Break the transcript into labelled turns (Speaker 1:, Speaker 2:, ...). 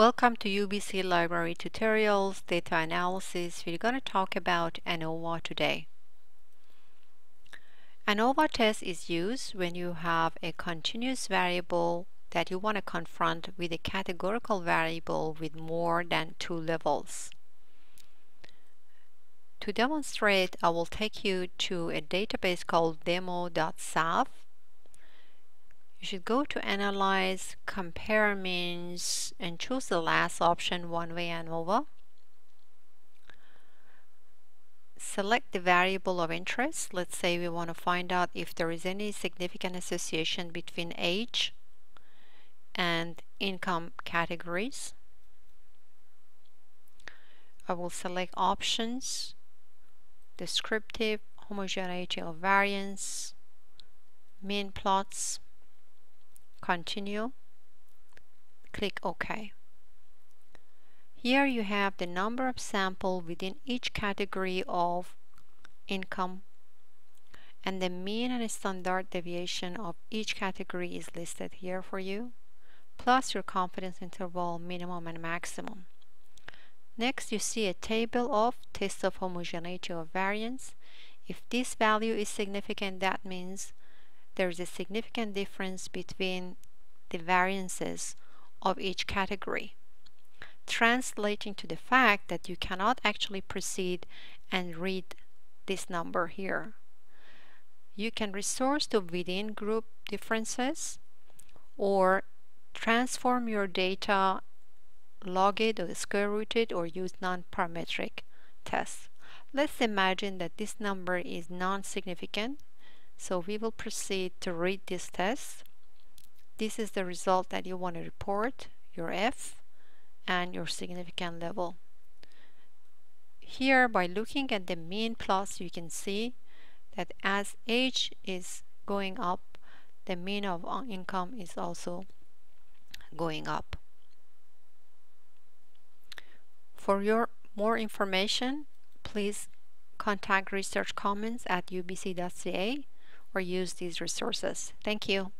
Speaker 1: Welcome to UBC Library Tutorials Data Analysis. We're going to talk about ANOVA today. ANOVA test is used when you have a continuous variable that you want to confront with a categorical variable with more than two levels. To demonstrate, I will take you to a database called demo.sav you should go to Analyze, Compare Means, and choose the last option, One-Way ANOVA. Select the variable of interest. Let's say we want to find out if there is any significant association between age and income categories. I will select options, descriptive, homogeneity of variance, mean plots, continue click OK. Here you have the number of sample within each category of income and the mean and standard deviation of each category is listed here for you plus your confidence interval minimum and maximum. Next you see a table of test of homogeneity of variance. If this value is significant that means there's a significant difference between the variances of each category, translating to the fact that you cannot actually proceed and read this number here. You can resource to within group differences or transform your data, log it or square root it or use non-parametric tests. Let's imagine that this number is non-significant so we will proceed to read this test. This is the result that you want to report, your F and your significant level. Here by looking at the mean plots you can see that as age is going up the mean of income is also going up. For your more information please contact research commons at ubc.ca or use these resources. Thank you.